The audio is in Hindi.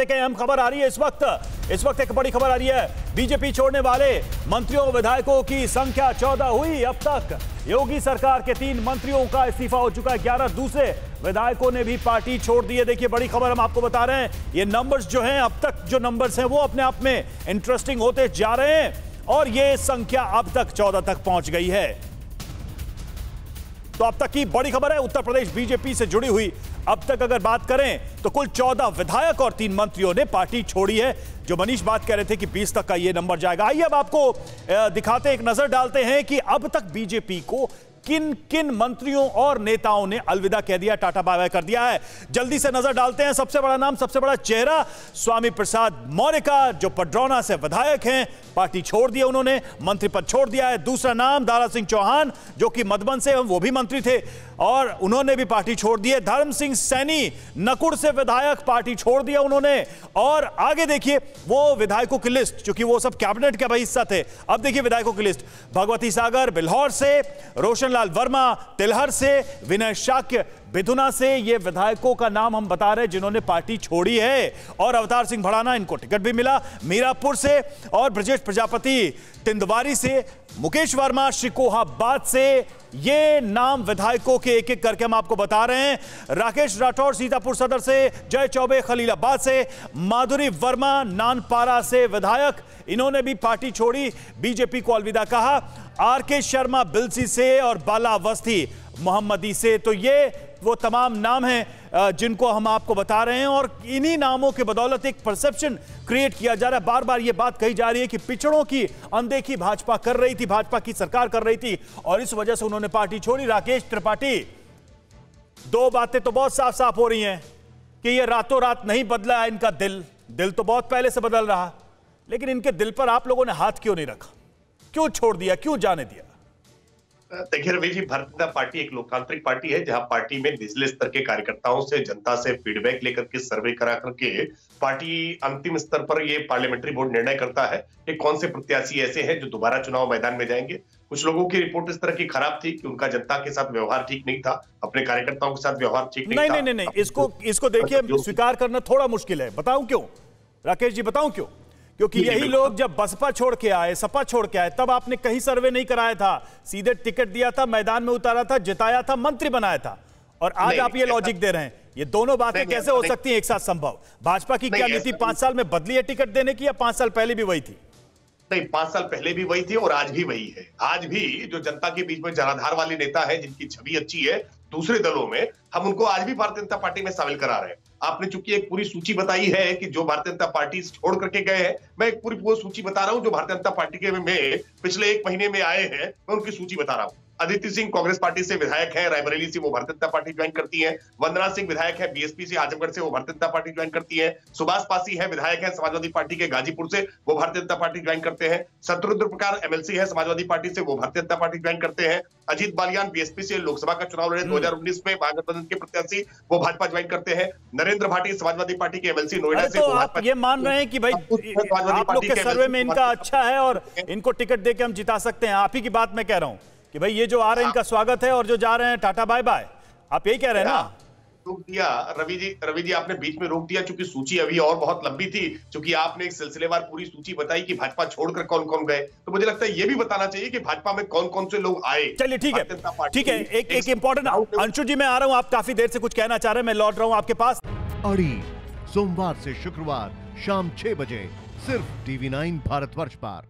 एक अहम खबर आ रही है इस वक्त। इस वक्त एक बड़ी खबर आ रही है। बीजेपी छोड़ने वाले मंत्रियों विधायकों की संख्या चौदह हुई। अब तक योगी सरकार के तीन मंत्रियों का इस्तीफा हो चुका है। ग्यारह दूसरे विधायकों ने भी पार्टी छोड़ दी है। देखिए, बड़ी खबर हम आपको बता रहे हैं। ये नंबर्स जो हैं, अब तक जो नंबर्स हैं, वो अपने आप में इंटरेस्टिंग होते जा रहे हैं। और ये संख्या अब तक चौदह तक पहुँच गई है। तो अब तक की बड़ी खबर है, उत्तर प्रदेश बीजेपी से जुड़ी हुई अब तक अगर बात करें तो कुल 14 विधायक और तीन मंत्रियों ने पार्टी छोड़ी है। जो मनीष बात कह रहे थे कि 20 तक का यह नंबर जाएगा। आइए अब आपको दिखाते एक नज़र डालते हैं कि अब तक बीजेपी को किन किन मंत्रियों और नेताओं ने अलविदा कह दिया, टाटा बाय बाय कर दिया है। जल्दी से नज़र डालते हैं, सबसे बड़ा नाम, सबसे बड़ा चेहरा, स्वामी प्रसाद मौर्य का, जो पड्रौना से विधायक हैं। पार्टी छोड़ दिया उन्होंने, मंत्री पद छोड़ दिया है। दूसरा नाम, दारा सिंह चौहान, जो कि मधुबन से वो भी मंत्री थे। और उन्होंने भी पार्टी छोड़ दी है। धर्म सिंह सैनी, नकुड़ से विधायक, पार्टी छोड़ दिया उन्होंने। और आगे देखिए, वो विधायकों की लिस्ट, क्योंकि वो सब कैबिनेट का भाई हिस्सा थे। अब देखिए विधायकों की लिस्ट। भगवती सागर, बिल्हौर से, रोशन लाल वर्मा, तिलहर से विनय शाक्य, बिधुना से ये विधायकों का नाम हम बता रहे हैं, जिन्होंने पार्टी छोड़ी है। और अवतार सिंह भड़ाना, इनको टिकट भी मिला मीरापुर से। और ब्रजेश प्रजापति, तिंदवारी से मुकेश वर्मा, शिकोहाबाद से। ये नाम विधायकों के एक एक करके हम आपको बता रहे हैं। राकेश राठौर, सीतापुर सदर से, जय चौबे, खलीलाबाद से। माधुरी वर्मा, नानपारा से विधायक, इन्होंने भी पार्टी छोड़ी, बीजेपी को अलविदा कहा। आर के शर्मा बिलसी से और बाला अवस्थी मोहम्मदी से। तो ये वो तमाम नाम हैं जिनको हम आपको बता रहे हैं और इन्हीं नामों के बदौलत एक परसेप्शन क्रिएट किया जा रहा है। बार बार ये बात कही जा रही है कि पिछड़ों की अनदेखी भाजपा कर रही थी, भाजपा की सरकार कर रही थी और इस वजह से उन्होंने पार्टी छोड़ी। राकेश त्रिपाठी, दो बातें तो बहुत साफ़ साफ़ हो रही हैं कि ये रातों रात नहीं बदला इनका दिल। दिल तो बहुत पहले से बदल रहा, लेकिन इनके दिल पर आप लोगों ने हाथ क्यों नहीं रखा? क्यों छोड़ दिया क्यों जाने दिया? देखिए रवि जी भारतीय जनता पार्टी एक लोकतांत्रिक पार्टी है जहाँ पार्टी में निचले स्तर के कार्यकर्ताओं से जनता से फीडबैक लेकर के सर्वे करा करके पार्टी अंतिम स्तर पर ये पार्लियामेंट्री बोर्ड निर्णय करता है कि कौन से प्रत्याशी ऐसे हैं जो दोबारा चुनाव मैदान में जाएँगे। कुछ लोगों की रिपोर्ट इस तरह की खराब थी कि उनका जनता के साथ व्यवहार ठीक नहीं था अपने कार्यकर्ताओं के साथ व्यवहार ठीक नहीं, नहीं नहीं नहीं नहीं इसको इसको देखिए स्वीकार करना थोड़ा मुश्किल है। बताऊँ क्यों? राकेश जी बताऊँ क्यों? क्योंकि यही लोग जब बसपा छोड़ के आए सपा छोड़ के आए तब आपने कहीं सर्वे नहीं कराया था। सीधे टिकट दिया था मैदान में उतारा था जिताया था मंत्री बनाया था। और आज आप ये लॉजिक दे रहे हैं। ये दोनों बातें कैसे हो सकती हैं एक साथ संभव? भाजपा की क्या नीति पाँच साल में बदली है टिकट देने की या पाँच साल पहले भी वही थी? नहीं पाँच साल पहले भी वही थी और आज भी वही है। आज भी जो जनता के बीच में जनाधार वाले नेता है जिनकी छवि अच्छी है दूसरे दलों में हम उनको आज भी भारतीय जनता पार्टी में शामिल करा रहे हैं। आपने चूँकि एक पूरी सूची बताई है कि जो भारतीय जनता पार्टी छोड़ करके गए हैं, मैं एक पूरी वो सूची बता रहा हूँ जो भारतीय जनता पार्टी के में पिछले एक महीने में आए हैं, मैं उनकी सूची बता रहा हूँ। अदिति सिंह कांग्रेस पार्टी से विधायक है रायबरेली से वो भारतीय जनता पार्टी ज्वाइन करती है वंदना सिंह विधायक है बीएसपी से आजमगढ़ से वो भारतीय जनता पार्टी ज्वाइन करती है सुभाष पासी है विधायक है समाजवादी पार्टी के गाजीपुर से वो भारतीय जनता पार्टी ज्वाइन करते हैं शत्रुद्र प्रकार एमएलसी है समाजवादी पार्टी से वो भारतीय जनता पार्टी ज्वाइन करते हैं अजीत बालियान बीएसपी से लोकसभा का चुनाव लड़े 2019 हम्म। में महागठबंधन के प्रत्याशी वो भाजपा ज्वाइन करते हैं नरेंद्र भाटी समाजवादी पार्टी के एमएलसी नोएडा से तो आप ये मान रहे हैं कि भाई आप लोग के सर्वे में इनका अच्छा है और इनको टिकट देके हम जिता सकते हैं आप ही की बात मैं कह रहा हूँ कि भाई ये जो आ रहे हैं इनका स्वागत है और जो जा रहे हैं टाटा बाय बाय। आप यही कह रहे हैं ना? रोक दिया। रवि जी रवि जी आपने बीच में रोक दिया क्योंकि सूची अभी और बहुत लंबी थी क्योंकि आपने एक सिलसिलेवार पूरी सूची बताई कि भाजपा छोड़कर कौन कौन गए। तो मुझे लगता है ये भी बताना चाहिए कि भाजपा में कौन कौन से लोग आए। चलिए ठीक है। ठीक है एक एक इंपॉर्टेंट अंशु जी मैं आ रहा हूँ आप काफ़ी देर से कुछ कहना चाह रहे हैं मैं लौट रहा हूँ आपके पास। अड़ी सोमवार से शुक्रवार शाम छह बजे सिर्फ़ टीवी नाइन भारतवर्ष पर।